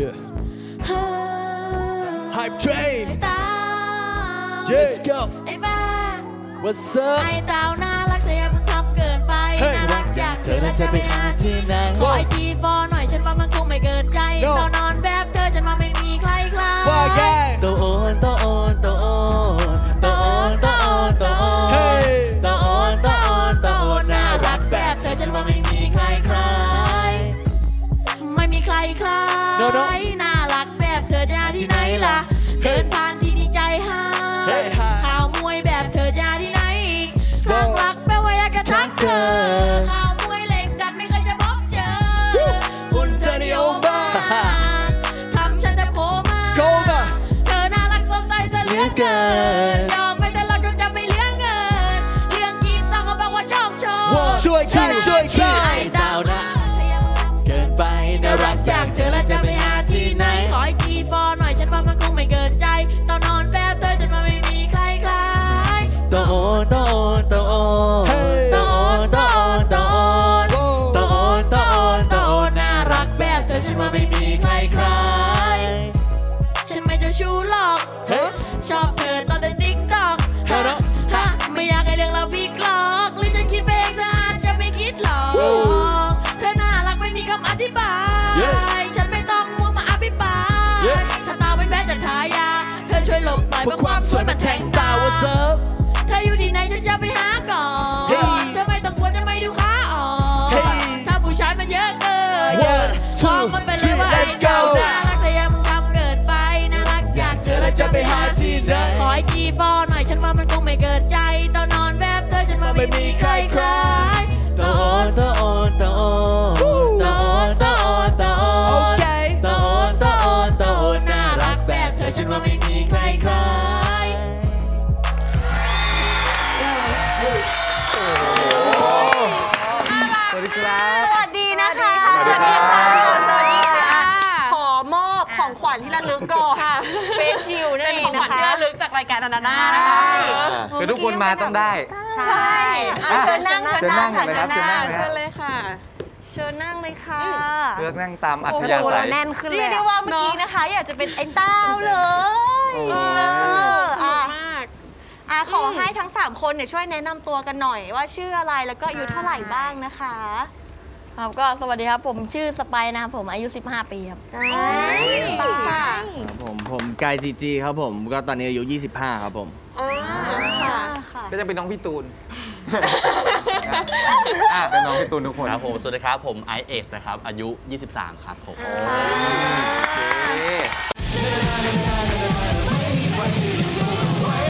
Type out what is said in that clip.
Yeah เฮ้อ Hype Train ไอ้เต้า Let's go ไอ้บ้า What's up ไอ้เต้าน่ารักแต่อย่าเพิ่งทำเกินไปเฮ้ยน่ารักอยากเธอแล้วจะไปหาที่ไหนขอไอจีฟอหน่อยฉันว่ามันคงไม่เกินใจ No ตอนนอน ล้าย No, no น่ารักแบบเธอจะหาที่ไหนล่ะ เดินผ่านที่นี่ใจหายใจหายข่าวมวยแบบเธอจะหาที่ไหนอีกคลั่งรักแปลว่าอยากจะทักเธอข่าวมวยเหล็กดัดไม่เคยจะพบเจอหุ่นเธอนี่โอบ้าทำฉันจะโผล่มา Go มาเธอน่ารักสดใสซะเหลือเกินยอมไม่แต่เราจนจะไม่เหลือเงิน เรื่องกีบต้องเขาบอกว่าช่องโชว์ช่วยช่วยช่วยช่วย วัสดีครับ สวัสดีนะคะสวัสดีครับสวัสดีค่ะขอมอบของขวัญที่ระลึกก่อนเฟซชิลนั่นเป็นเอของงขวัญนะคะที่ระลึกจากรายการนานาน่านะคะคือทุกคนมาต้องได้ ใช่อะเชิญนั่งเชิเชิญญนั่นั่งงค่ะเลยครับเชิญนั่ง เชิญนั่ง เชิญเลยค่ะ เชิญนั่งเลยค่ะเลือกนั่งตามอัธโอ้ยาโหศัย แน่นขึ้นเลยเรียกได้ว่าเมื่อกี้นะคะ อยากจะเป็นไอ้เต้าเลยโอ้เอออะ มาก อะขอ ให้ทั้ง 3 คนเนี่ยช่วยแนะนำตัวกันหน่อยว่าชื่ออะไรแล้วก็อายุเท่าไหร่บ้างนะคะครับก็สวัสดีครับผมชื่อสไปร์นะครับผมอายุ 15 ปีครับป้าครับผมผมกายจีจีครับผมก็ตอนนี้อายุ 25 ครับผมอ๋อค่ะค่ะก็จะเป็นน้องพี่ตูนอะเป็นน้องพี่ตูนทุกคนครับผมสวัสดีครับผมไอเอสนะครับอายุ 23 ครับผมอ่า